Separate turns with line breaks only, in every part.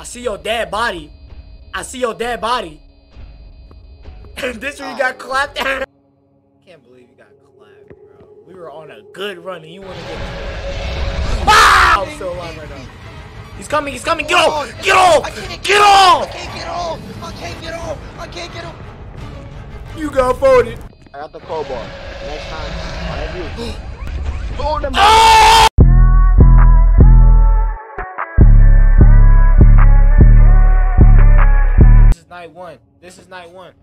I see your dead body. I see your dead body. And this one you got clapped. Can't believe you got clapped, bro. We were on a good run and you want to get. Ah! I'm still alive right now. He's coming. He's coming. Get off! Get off! Get off!
I can't get off! I can't get off! I can't get off!
You got voted.
I got the crowbar. Next time, I have you. Oh,
night one. This is night one.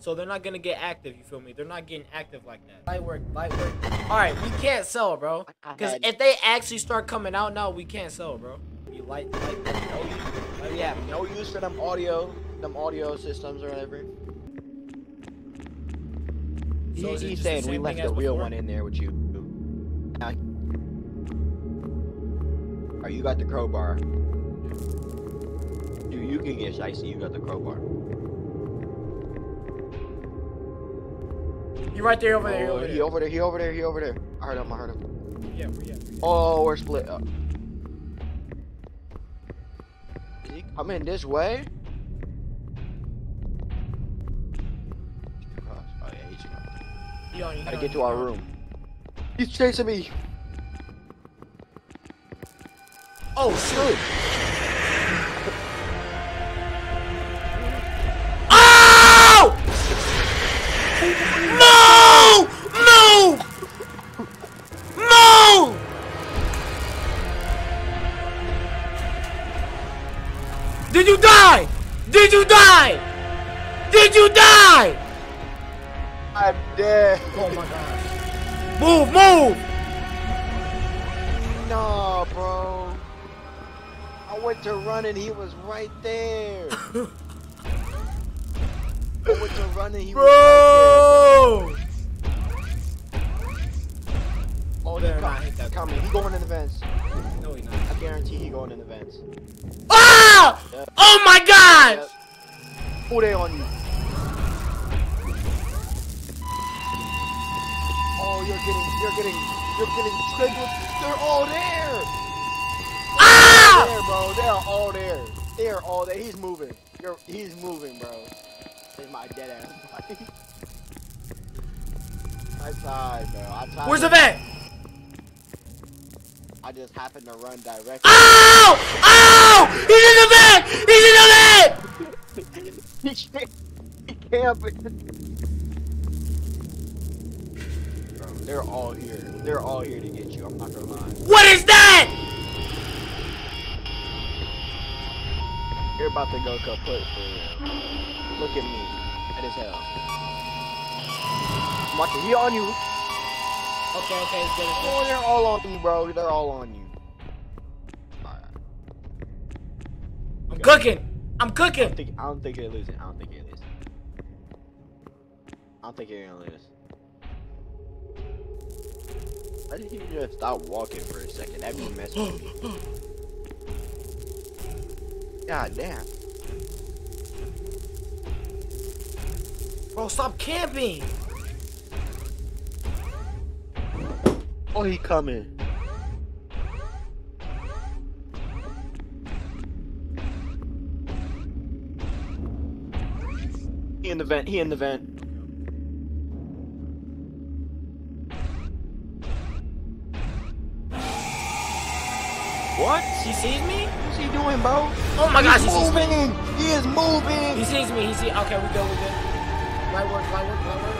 So they're not gonna get active, you feel me? They're not getting active like that. Light work, light work. Alright, we can't sell, bro. Because if they actually start coming out now, we can't sell, bro. You light, light,
no, use,
light,
yeah, no use for them audio, them audio systems or whatever.
So
he,
is it
he
just the
said we left the real
before?
one in there with you. Oh, you got the crowbar. You you can get shicey. You got the crowbar.
You right there over there. you
Oh,
over
he
there.
over there. He over there. He over there. I heard him. I heard him.
Yeah, where you at?
Oh, we're split up. Is he coming this way? Cross. Oh yeah, he's coming.
He on you, he
Gotta get to our room. He's chasing me.
Oh shoot! Move, move!
No, bro. I went to run and he was right there. I went to run and he was right there.
Bro!
there. Oh,
Better
he's
hit that.
coming. He going in the vents.
No, he not.
I guarantee he going in the vents.
Ah!
Yep.
Oh my god!
Yep. Who they on you? Oh, you're getting, you're getting, you're getting triggered. They're all there.
Ah!
There, bro. They're all there. They're all there. He's moving. You're, he's moving, bro. This my dead ass body. I tried, bro. I tried.
Where's the vet?
I just happened to run directly.
Ow! Ow! He's in the vet! He's in the vet!
he can't. He can't. They're all here. They're all here to get you. I'm not gonna lie.
What is that?
You're about to go kaput for real. Look at me. That is hell. Watch it. He on you.
Okay, okay, it's good. It's
Oh, they're all on you, bro. They're all on you.
I'm cooking. I'm
I
cooking.
don't think I don't think you're losing. I don't think you're losing. I don't think you're gonna lose. Why did you just stop walking for a second? That'd be messing with me. God damn.
Bro, stop camping.
Oh, he coming. He in the vent. He in the vent. What?
He sees me?
What's he doing, bro?
Oh my gosh, he
He's
sees me.
moving. He is moving.
He sees me. He sees. Okay, we go. We good. Light work. Light work. Light work.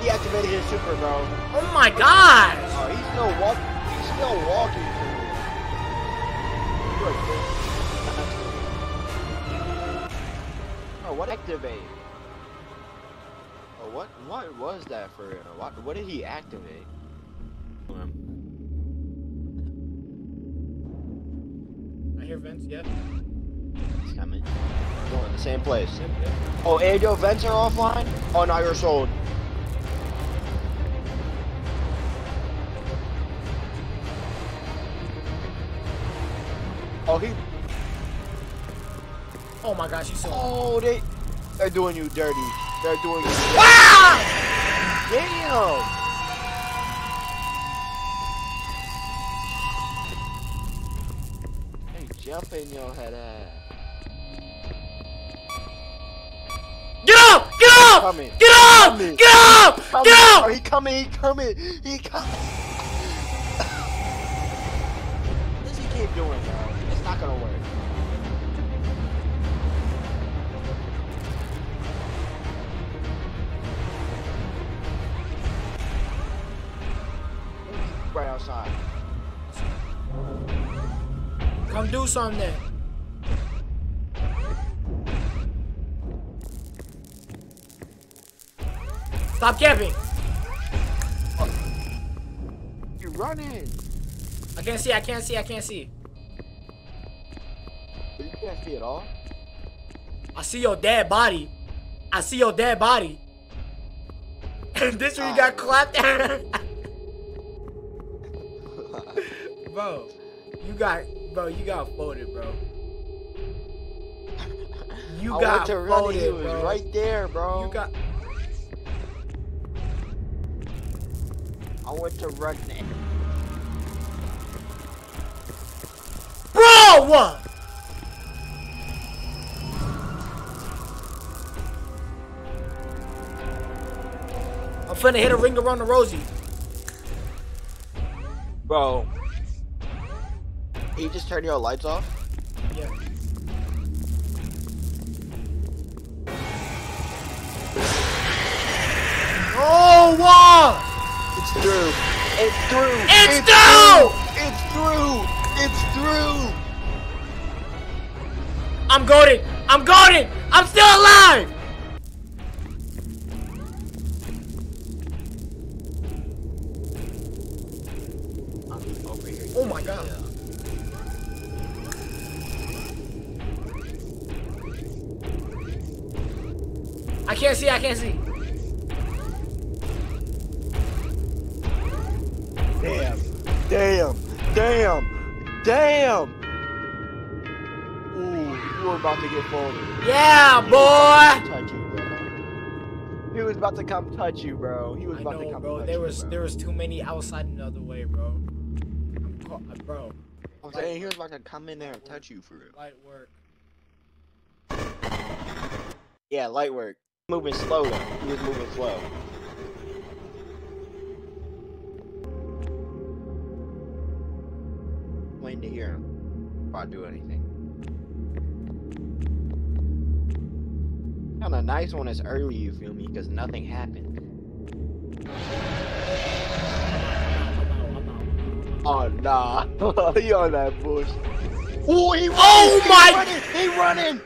He activated his super, bro.
Oh my gosh.
Oh, he's still walking. He's still walking. Oh, what activate? Oh, what? What was that for? What? What did he activate?
Um, hear vents. Yep.
He's coming. Going to the same place.
Yep. Yep.
Oh, and your vents are offline. Oh, now you're sold. Oh, he.
Oh my gosh, he's so.
Oh, they. They're doing you dirty. They're doing you. Dirty.
Ah!
Damn. Hey, jumping your head ass.
Get up! Get up!
Coming.
Get up!
Coming.
Get up! Get
Oh,
up!
he coming, he coming, he coming. What's he keep doing, bro? It's not gonna work. Right outside.
Come do something. Stop camping.
You're running?
I can't see, I can't see, I can't see.
But you can't see it all.
I see your dead body. I see your dead body. And this one you got ah. clapped Bro, you got bro, you got folded, bro. You
I
got
to run
folded. Bro.
right there, bro.
You got
I went to run it.
Bro! What? I'm finna hit a ring around the Rosie.
Bro. He just turned your lights off?
Yeah. Oh, wow!
It's through. It's through.
It's through!
It's through. It's through.
I'm goaded! I'm goaded! I'm still alive!
Were about to get folded.
Yeah, boy!
Touch you, bro. He was about to come touch you, bro. He was
I
about to come
bro.
touch
There
you,
was
bro.
there was too many outside another way, bro. I'm caught, bro.
I'm saying he was about to come in there and touch you for real.
Light work.
Yeah, light work. Moving slow though. He was moving slow. Waiting to hear him. If I do anything. Kinda nice when it's early, you feel me? Because nothing happened. Oh nah. he on that bush. Oh, he running!
Oh
he
my-
Running, he running!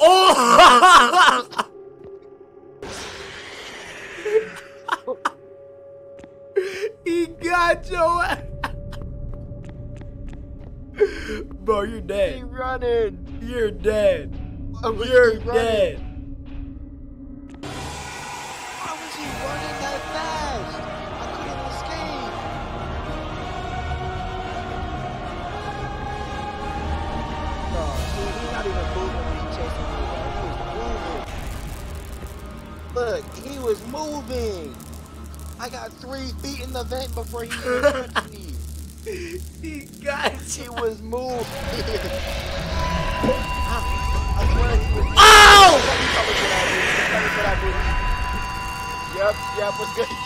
Oh! he got your ass. Bro, you're dead.
He running!
You're dead.
Why was
You're dead.
Why was he running that fast? I couldn't escape. No, dude, he's not even moving when he's chasing me, bro. He was moving. Look, he was moving. I got three feet in the vent before he even touched me.
He got
He was moving. Yep, yep, what's good? what?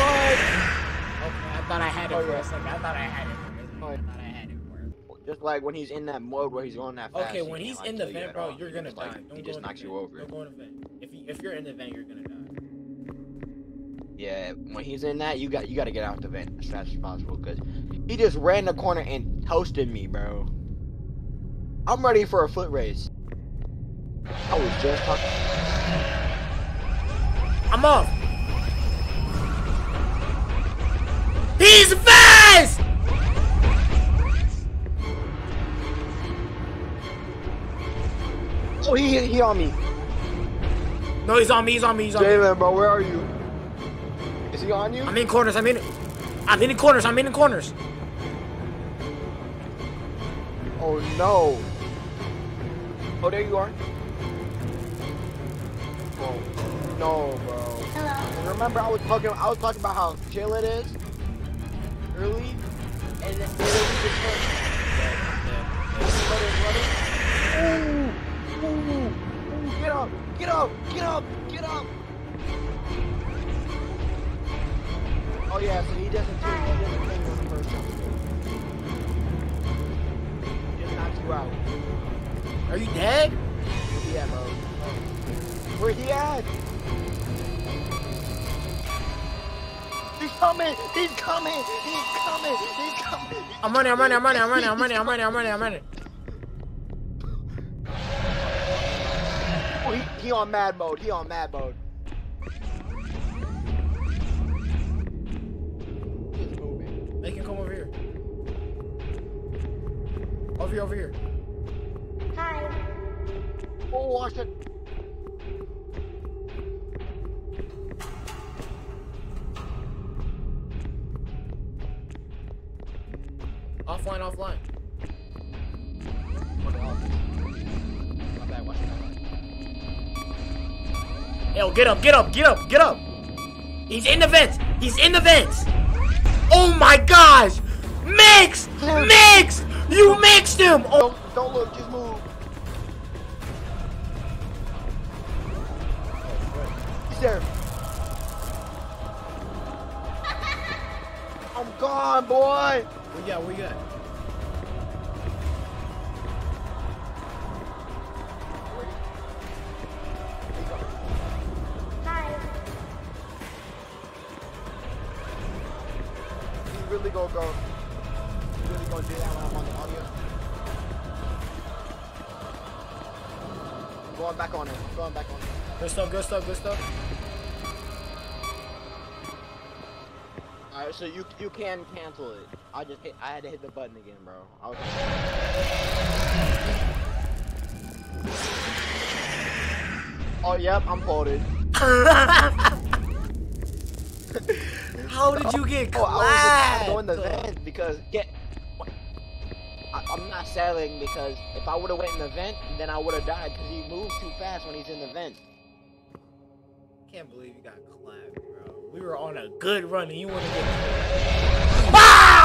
Oh, okay, I thought I had it
Oh,
for
yeah.
a second. I thought I had it for a second.
Oh,
I thought I had it for a.
Just like when he's in that mode where he's going that fast.
Okay, when he's
like,
in the
you
vent, bro, you're gonna die.
like,
Don't
he just knocks you over.
Don't go in the vent. If you, if you're in the vent, you're gonna die.
Yeah, when he's in that, you got you got to get out the vent as fast as possible because he just ran the corner and toasted me, bro. I'm ready for a foot race. I was just talking.
I'm off. He's fast.
Oh, he he on me.
No, he's on me. He's on me. He's on me.
Jalen, bro, where are you? Is he on you?
I'm in corners. I'm in. I'm in the corners. I'm in the corners.
Oh no. Oh, there you are. No, bro.
Hello.
Remember, I was talking. I was talking about how chill it is early, and then they just turn. Ooh, ooh, ooh, get up, get up, get up, get up. Oh yeah, so he doesn't take, he doesn't take on the first jump. He just knocks you out.
Are you dead?
Where he at, bro? Where he at? Coming! He's coming! He's coming! He's coming!
I'm running, I'm running, I'm running, I'm running, I'm running, I'm running, I'm running, I'm running.
Oh, he, he on mad mode. He on mad mode. He's moving.
Make him come over here. Over here, over here.
Oh, watch it.
Offline, offline.
What the hell? My bad, watch it, watch it.
Yo, get up, get up, get up, get up. He's in the vents. He's in the vents. Oh my gosh. Mix! Mix! You mixed him! Oh,
Don't, don't look, just move. He's there. I'm gone, boy.
Where you at? Where you at?
You really gonna go? You really gonna do that when I'm on the audio? I'm going back on it. I'm going back on it.
Good stuff, good stuff, good stuff.
Alright, so you you can cancel it. I just hit. I had to hit the button again, bro. I was. Oh yep, I'm folded.
How did you get
Oh, I was going the
clapped?
vent because get. I, I'm not selling because if I would have went in the vent, then I would have died because he moves too fast when he's in the vent.
Can't believe you got clapped, bro. We were on a good run and you want to get.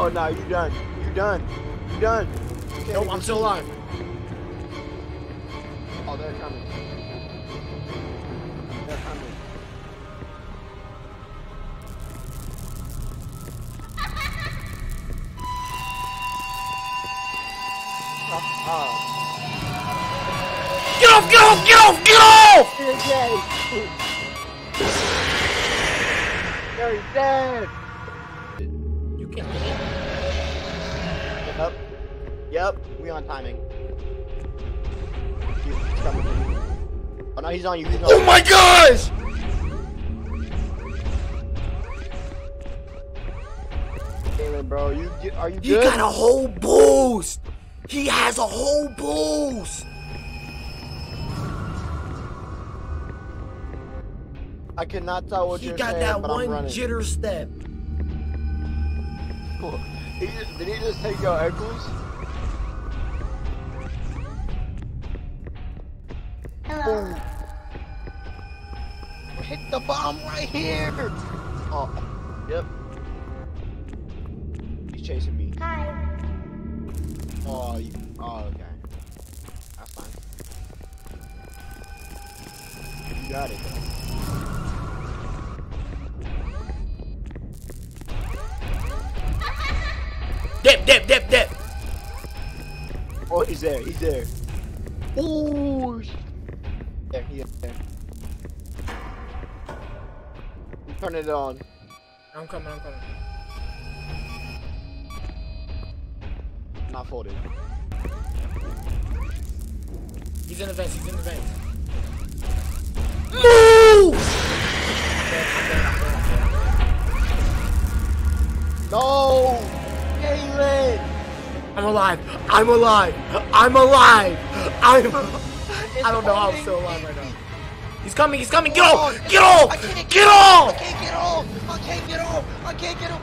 Oh no, you done. You done. You done. You can't
Nope, I'm still alive.
Oh, they're coming. They're coming.
Get off, get off, get off, get off!
They're dead.
You can't
Yep. Yep. We on timing. He's he's coming. Oh no, he's on you. He's on
Oh my gosh!
Galen, bro. You are you
He got a whole boost! He has a whole boost!
I cannot tell what
He
you're
got that
but
one jitter step.
He just, did he just take your ankles? Hello. Hit the bomb right here. Oh, yep. He's chasing me.
Hi.
Oh, you, oh, okay. That's fine. You got it. Though.
Dip, dip, dip.
Oh, he's there. He's there. Ooh. There, he is there. I'm it on.
I'm coming, I'm coming.
Not folded.
He's in the vents. He's in the vents. Move!
No! Galen!
I'm alive. I'm alive. I'm alive. I'm.
It's
I don't know how I'm still alive right now. He's coming. He's coming. Get off. Get off.
I can't
Get
I
off.
can't get off! I can't get off! I can't get off!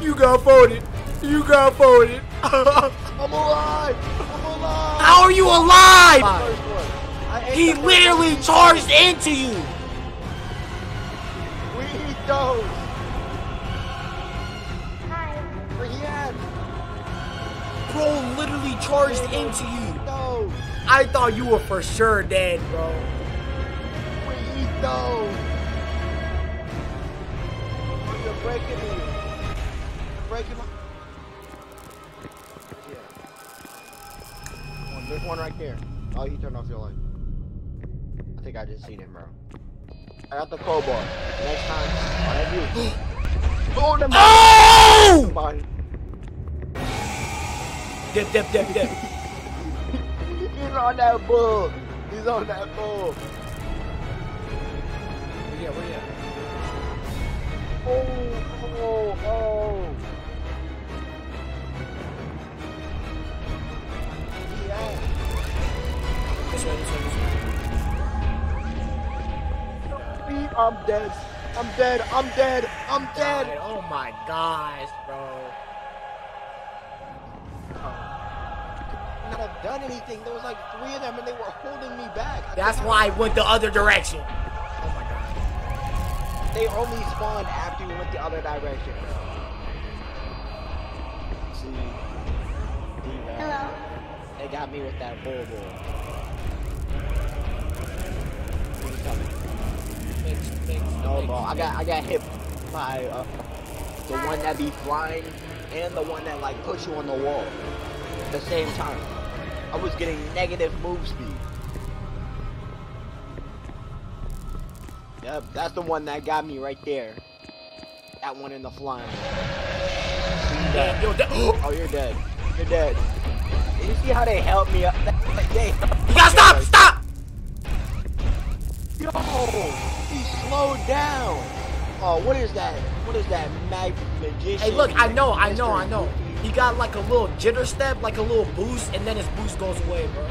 You got voted. You got voted.
I'm alive! I'm alive!
How are you alive?
First one. I ate
He literally charged into you.
We eat
Bro literally charged into you.
Those!
I thought you were for sure dead, bro.
We eat those! You're breaking me. You're breaking my... Yeah. One- There's one right there. Oh, he turned off your light. I think I just seen him, bro. I got the crowbar. Next time, whatever you... Oh, the
Oh! Dip, dip, dip, dip.
He's on that bull. He's on that bull.
At? Where you?
Oh, oh, oh. Yeah.
This way, this way, this way.
I'm dead. I'm dead. I'm dead. I'm dead.
Oh my gosh,
anything. There was like three of them, and they were holding me back. I
That's why I went the other direction. Oh my god.
They only spawned after you went the other direction. See,
Hello.
They got me with that bull bull. Who's coming?
Mix, mix,
No,
mix,
bro. I got I got hit by uh, the one that be flying and the one that like puts you on the wall at the same time. I was getting negative move speed. Yep, that's the one that got me right there. That one in the flying. Dead.
Yo,
Oh, you're dead. You're dead. Did you see how they helped me up? They
you gotta stop! Stop!
Yo, he slowed down. Oh, what is that? What is that mag magician?
Hey, look, I know, I know, I know. He got like a little jitter step, like a little boost, and then his boost goes away, bro.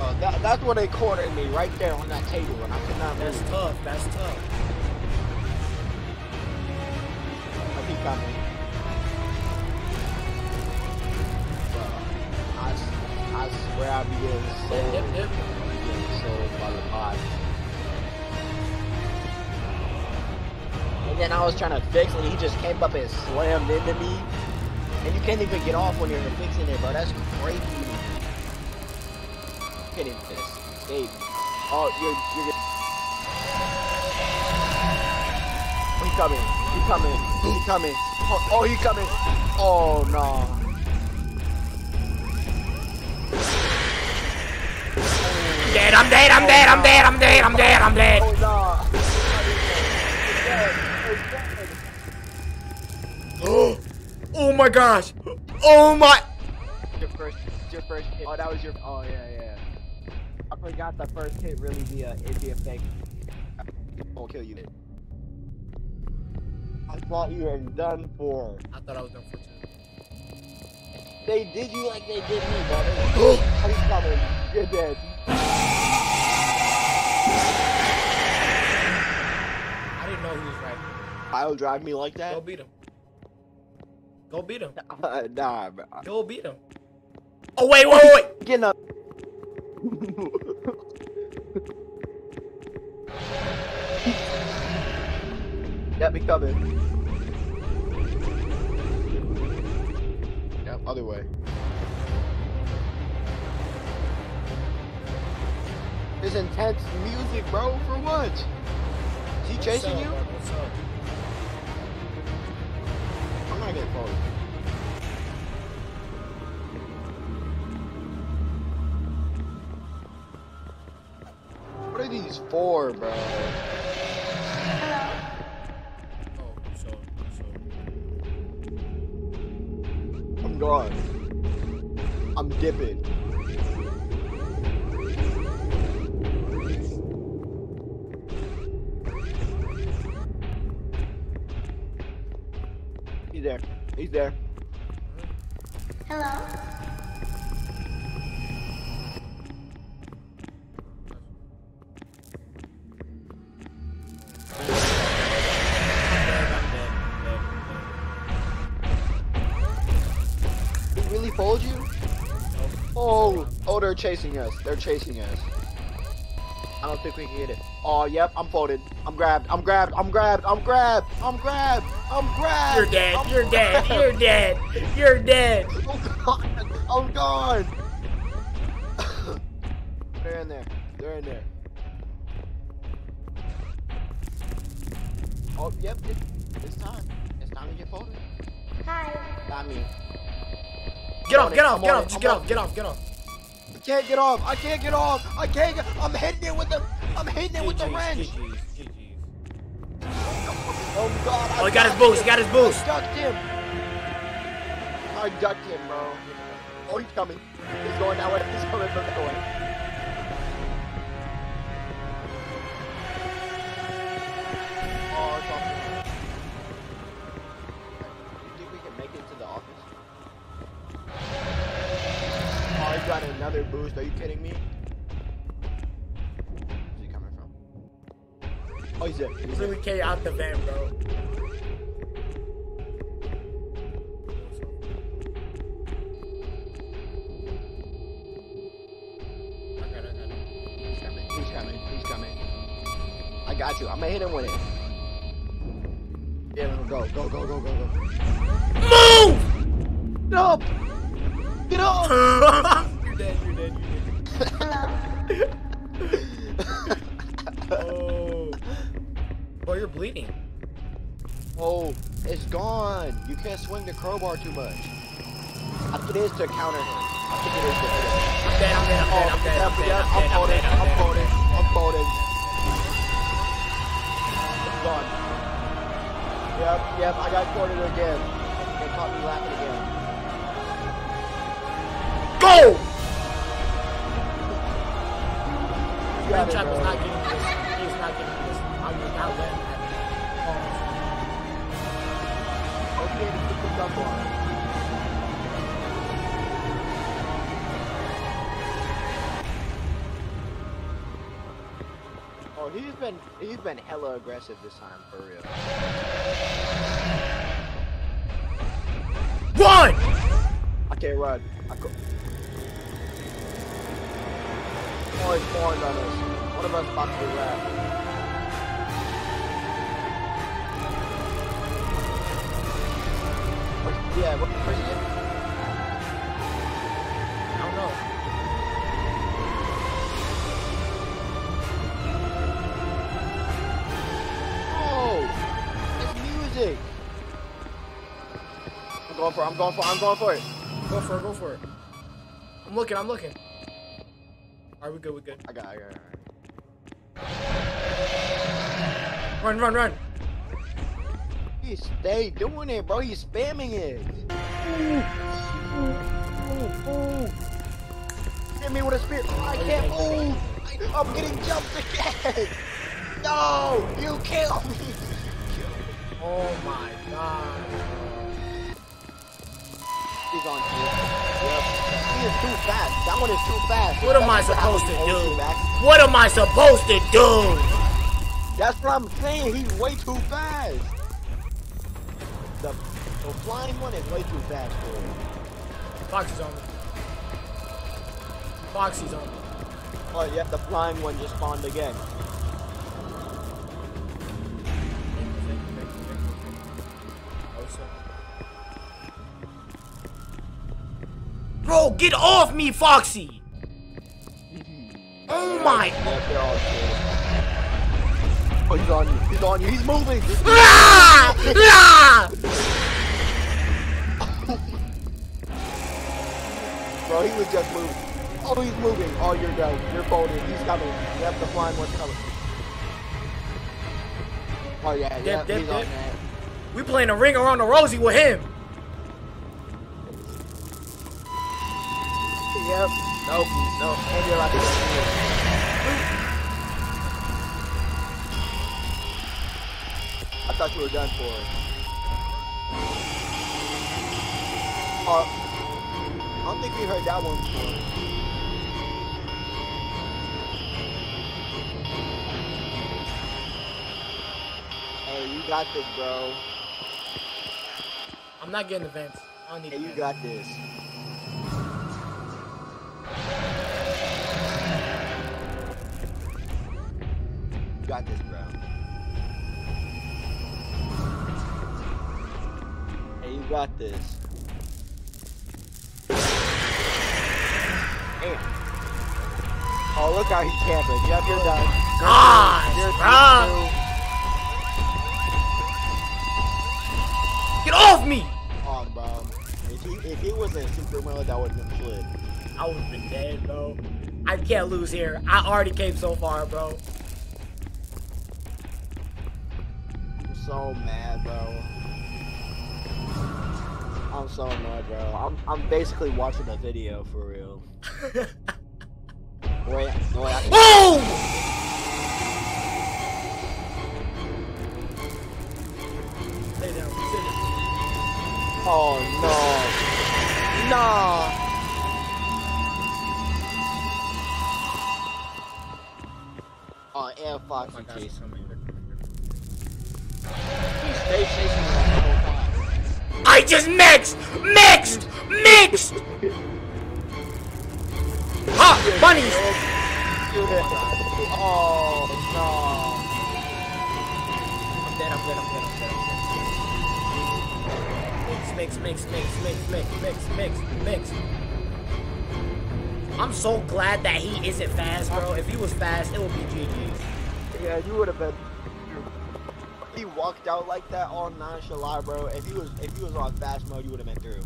Uh, that, that's where they cornered me, right there on that table, and I could not
That's
move.
tough. That's tough.
I coming. Uh, I, I swear I be getting sold.
Dip, dip.
I be getting sold by the bot. Then I was trying to fix it, and he just came up and slammed into me. And you can't even get off when you're fixing it, bro. That's crazy. You can't even. Dave. Oh, you're you're. Get- he coming. He coming. He coming. Oh, oh, he coming. Oh no.
Dead, I'm dead, I'm dead, I'm dead, I'm dead, I'm dead, I'm dead.
Oh no.
Oh my gosh. Oh my.
Your first, your first hit. Oh, that was your. Oh yeah, yeah. I forgot the first hit really be a it'd be a fake. Won't kill you. I thought you were done for.
I thought I was done for two.
They did you like they did me, brother. He's coming. You're dead.
I didn't know he was right.
I'll drive me like that.
Go
that.
beat him. Go beat him.
Uh, nah, bro.
Go beat him. Oh wait, wait, wait.
Getting up. yep, he coming. Yep, other way. This intense music, bro. For what? Is he chasing
What's
you? What are these for, bro?
So.
god. I'm dipping. Chasing us. They're chasing us. I don't think we can get it. Oh, yep, I'm folded. I'm grabbed. I'm grabbed. I'm grabbed. I'm grabbed. I'm grabbed. I'm grabbed.
You're dead.
I'm
You're dead. You're dead. You're dead.
Oh God! I'm gone. They're in there. They're in there. Oh, yep. It's time. It's time to get folded.
Hi.
Not me.
Get off. Get off. Get off. Just get off. Get off. Get off.
I can't get off. I can't get off. I can't get. I'm hitting it with the. I'm hitting it with the wrench. Oh God! I
Oh, he got his boost. He got his boost.
I ducked him. I ducked him, bro. Oh, he's coming. He's going that way. He's coming from that way. The
van, bro. I got it, I got it.
He's coming. He's coming. He's coming. I got you. I'm gonna hit him with it. Yeah, go, go, go, go, go, go.
Move!
Get up! Get up!
you're dead, you're dead, you're dead. Oh. Bro, you're bleeding.
oh, it's gone. You can't swing the crowbar too much. I think it is to counter him. I think it is to hit him.
I'm dead, I'm dead, I'm dead, I'm dead, I'm dead,
yep,
I'm
I'm
dead, I'm
folded.
I'm
folded. I'm folded. It's gone. Yep, yep, I got cornered again. They caught me laughing again.
Go!
You got it,
Franchise was not getting
up on. Oh, he's been he's been hella aggressive this time for real.
Run!
I can't run. I go. Oh, he's falling on us. One of us about to be wrapped. Yeah, what, where's he?
I don't know.
Oh, it's music. I'm going for it. I'm going for it. I'm going for it.
Go for it, go for it. I'm looking, I'm looking. Alright, we good, we good.
I got it. I got it.
Run, run, run.
He stay doing it, bro. He's spamming it. Ooh, ooh, ooh. Hit me with a spear. I can't move. I'm getting jumped again. No, you kill me.
Oh my god.
He's on you. Yep. He is too fast. That one is too fast.
What am I supposed to do? What am I supposed to do?
That's what I'm saying. He's way too fast. The, the flying one is way too fast for him.
Foxy's on me. Foxy's on me.
Oh, yeah, the flying one just spawned again.
Bro, get off me, Foxy! Oh my!
Oh, he's on you. He's on you. He's moving.
Ah! Ah!
Bro, he was just moving. Oh, he's moving. Oh, you're done. You're folded. He's coming. Yep, the flying one's coming. Oh, yeah,
Dip,
yep,
dip,
he's on
dip.
that.
We playing a ring around the rosy with him.
Yep. Nope. Nope. And you're like, thought you were done for. Uh, I don't think we heard that one before. Hey, you got this, bro.
I'm not getting the vents. I don't need
Hey, you got this. You got this, bro. You got this. Hey. Oh, look how he's camping. Yep, you're done.
God,
You're
bro. Get off me!
Oh, bro. If he, if he was a super mode, that would have been flip.
I would have been dead, bro. I can't lose here. I already came so far, bro.
I'm so mad, bro. I'm so annoyed, bro. I'm I'm basically watching a video for real. Wait, wait, I
Boom! Stay down, sit down.
Oh no. No. Oh, and Fox
Oh
and Chase.
I just mixed! Mixed! Mixed! Ha! Bunnies!
Oh no.
I'm dead, I'm dead, I'm dead, I'm dead, Mix, mix, mix, mix, mix, mix, mix, mix, mix. I'm so glad that he isn't fast, bro. If he was fast, it would be GG's.
Yeah, you would have been. He walked out like that all nonchalant, bro. If he was, if he was on fast mode, you would have been through.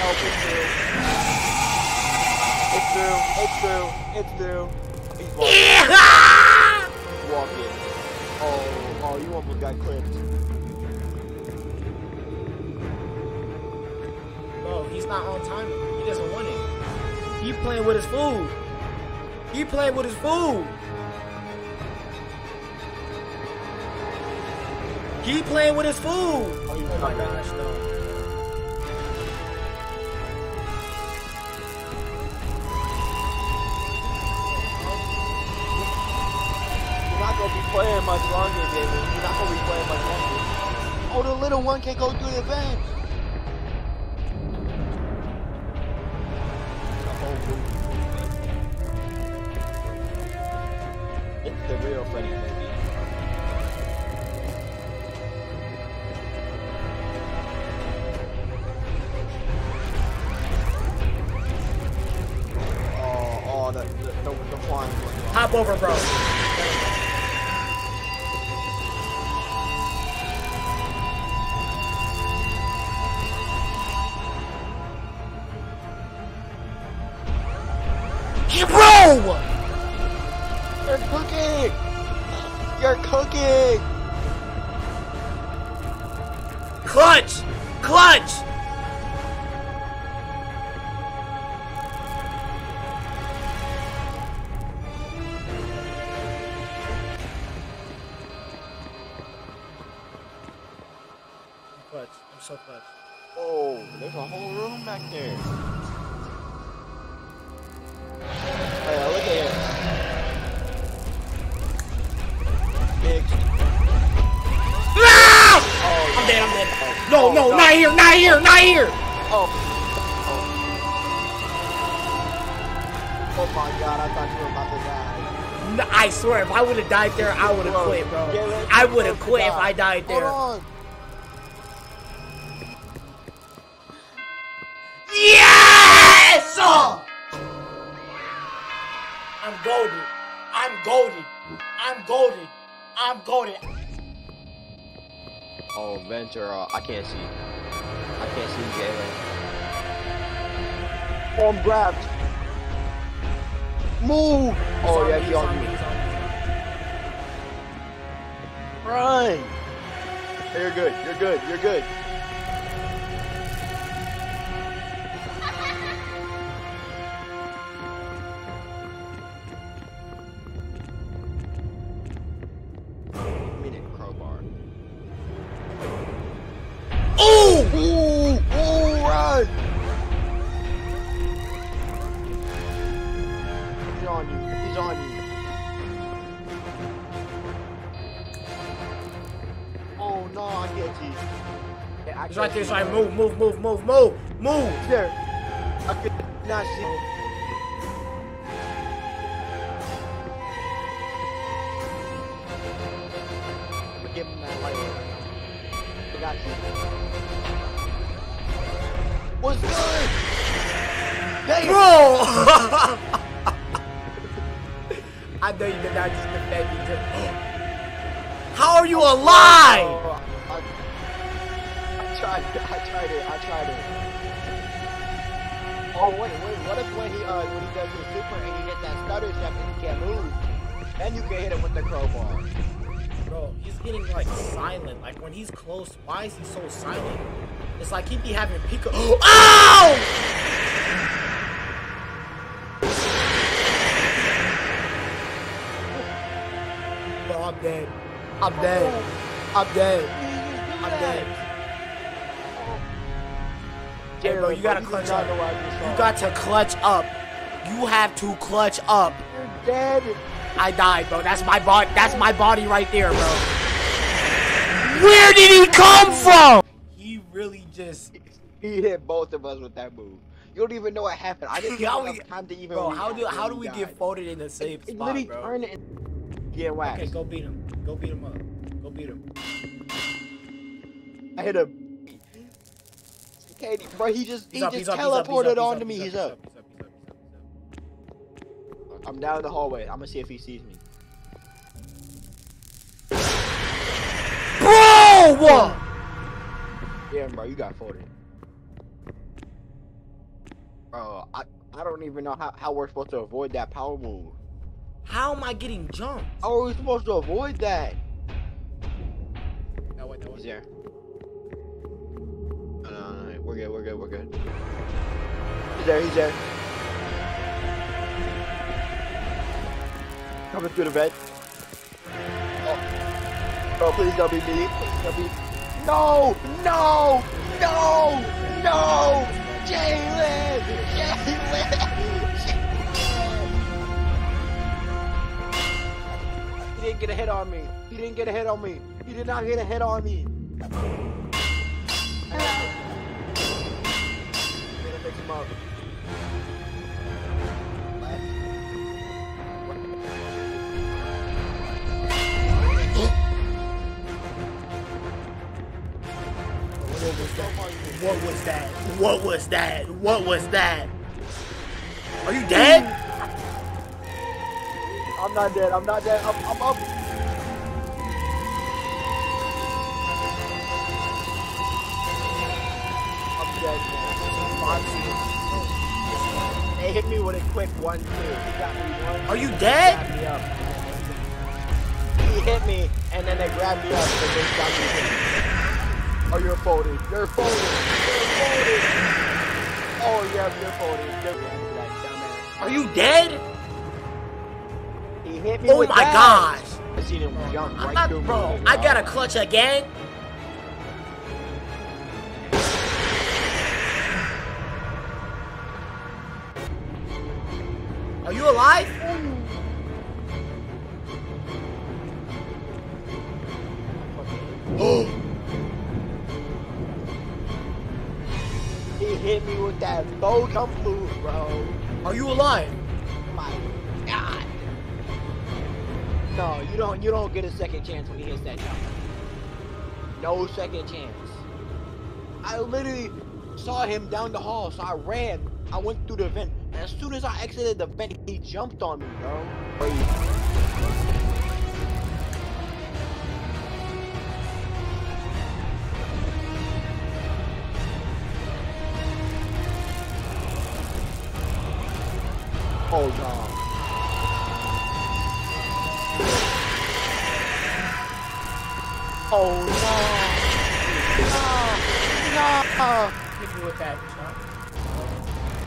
Oh it's through. It's through. It's through. It's through. He's walking.
Yeah!
walking. Oh, oh, you almost got clipped.
Bro, he's not on time. He doesn't want it. He playing with his food. He playing with his food. He playing with his food.
Oh,
my gosh, no.
You're not gonna be playing much longer, David. You're not gonna be playing much longer. Oh, the little one can't go through the vent. You're cooking! You're cooking!
Clutch! Clutch! Would have died there, I would have quit, bro. I would have quit if. I died there.
on.
Yes! I'm golden. I'm golden. I'm golden. I'm golden.
Oh, Ventura, I can't see. I can't see Jalen. Oh, I'm grabbed. Move! Oh, yeah, he on you. Run! You're good, you're good, you're good.
Move, move, move, move, move.
There. I could not see. Give him that light. I got you. What's good? Damn.
Bro! I know you did not just defend me. How are you alive?
Oh, I, I tried. It. I tried it. Oh wait, wait. What if when he uh when he does his super and he hit that stutter step and he can't move, then you can hit him with the crowbar.
Bro, he's getting like silent. Like when he's close, why is he so silent? It's like he be having. Ow! Bro, I'm dead. I'm dead. I'm dead. I'm dead. Hey, bro, you gotta clutch up. You got to clutch up. You have to clutch up.
You're dead.
I died, bro. That's my body. That's my body right there, bro. Where did he come from? He really just,
He hit both of us with that move. You don't even know what happened. I didn't
How
have
we-
time to even.
bro. How do how do we
died.
get folded in the same
It
spot,
literally
bro?
turned and get waxed.
Okay, go beat him. Go beat him up. Go beat him.
I hit him. Katie, bro, he just he just
He's up. He's up. He's
teleported
up. He's
onto me.
He's
He's
up.
I'm down in the hallway. I'm gonna see if he sees me.
Bro, what?
Yeah, bro, you got folded. Bro, I I don't even know how, how we're supposed to avoid that power move.
How am I getting jumped?
How are we supposed to avoid that?
No, wait, no,
He's there. Good, we're good, we're good. He's there, he's there. Coming through the vent. Oh. Bro, please don't be me. Don't be. No! No! No! No! JaeLynn! JaeLynn! He didn't get a hit on me. He didn't get a hit on me. He did not get a hit on me. I'm gonna fix him up. Left.
What was that? What was that? What was that? Are you dead?
I'm not dead. I'm not dead. I'm, I'm up. I'm dead, man. They hit me with a quick one, two. He got me one.
Are you dead?
Grabbed me up. He hit me, and then they grabbed me up, and they got me hit. Oh, you're folded. You're folded. You're folded. Oh, yeah, you're folded. You're folded.
Are you dead?
He hit me
Oh
with
my
that.
gosh.
I seen him jump right
not,
through
bro.
me.
I got a clutch again. Are you alive? Oh!
He hit me with that bow jump move, bro.
Are you alive?
My God. No, you don't. You don't get a second chance when he hits that jump. No second chance. I literally saw him down the hall, so I ran. I went through the vent, and as soon as I exited the vent, he jumped on me, bro. Oh no.